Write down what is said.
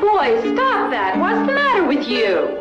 Boy, stop that. What's the matter with you?